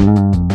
Bye.